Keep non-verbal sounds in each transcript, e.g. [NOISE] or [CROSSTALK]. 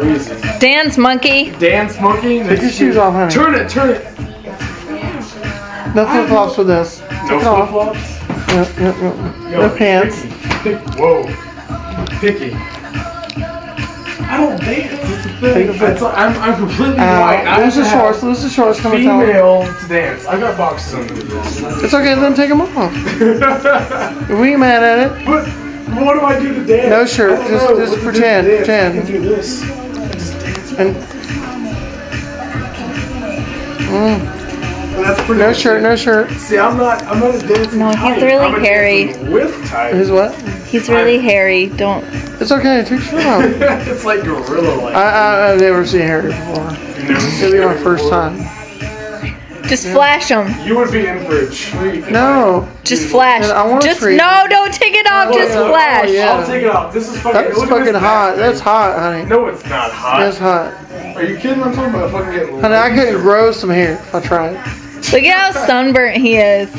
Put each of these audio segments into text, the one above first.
crazy. Dance monkey. Dance monkey. Take your shoes off, honey. Turn it, turn it. No flip flops with this. No Take flip it off. flops. No, no, no. Yo, no pants. Picky. Pick- Whoa. Picky. I don't dance. That's the thing. a pic. I'm, I'm completely white. Uh, I lose the have to have shorts. Lose the shorts. Come and tell. Female to dance. I got boxes under this. It's okay. Let Then take them off. [LAUGHS] We ain't mad at it. What, what do I do to dance? No shirt, just- know just what to do to pretend, pretend. I can do this. I just dance. And mm. That's no shirt. No shirt. See, I'm not. I'm not a dancing No, he's type. really I'm a hairy. dancing With type. Is what? He's really hairy. Don't. It's okay. Take your shirt off. [LAUGHS] it's like gorilla like. I, I I've never seen Harry before. It'll be my first time. Just flash them. You would be in for a treat. No. Just flash. And I want a Just treat. no, don't take it off. I- Just Oh, flash. yeah. I'll take it off. This is fucking. That's look at fucking this hot. back, That's hot, honey. No, it's not hot. That's hot. Are you kidding? I'm talking about fucking getting. Honey, I couldn't grow some hair if I tried. Look at how sunburnt he is.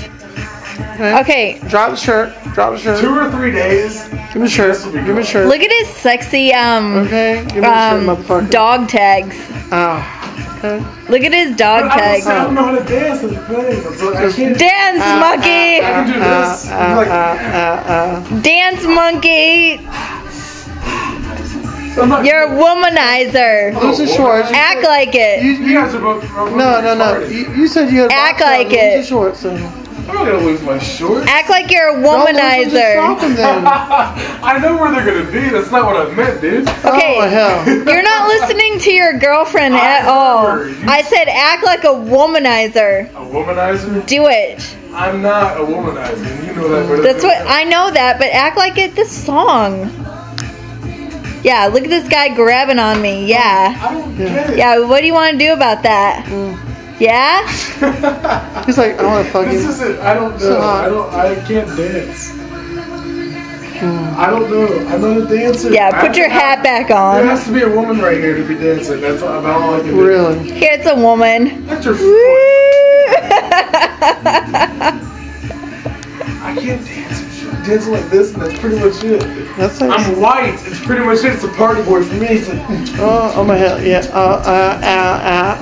Okay. Okay, Drop the shirt. Drop the shirt. Two or three days. Give me the shirt. Give me the shirt. look at his sexy um Okay. Give me the um shirt, motherfucker. dog tags. Ow. Okay. [LAUGHS] Look at his dog I don't, tags. I don't know how to dance. That's the thing. It's like, I can't. Dance Uh, monkey. I can do Uh, this. uh, I'm like, uh, uh, Dance monkey. You're a womanizer. uh. Lose the shorts. Act like it. You, You guys are both. are no, no, no. You, you said you had Act box on. like Lose it. the shorts. Then. I'm not gonna lose my shorts. Act like you're a Don't lose them, just womanizer. drop them then. [LAUGHS] I know where they're gonna be. That's not what I meant, dude. Okay. Oh hell. You're not [LAUGHS] listening to your girlfriend I at all. I said act like a womanizer. A womanizer? Do it. I'm not a womanizer. You know that That's what I know that, but act like it this song. Yeah, look at this guy grabbing on me. Yeah. I don't get it. Yeah, what do you want to do about that? Mm. Yeah? [LAUGHS] He's like, I want to fuck This you. isn't. I don't know. hot. I don't. I can't dance. I don't know. I'm not a dancer. Yeah, I- put your hat back on. There has to be a woman right here to be dancing. That's about all I can do. Really? Here it's a woman. That's your! [LAUGHS] I can't dance. Dancing like this, and that's pretty much it. That's like, I'm white. It's pretty much it. It's a party boy for me. It's like. oh, oh my hell, yeah. Uh, uh, uh, uh,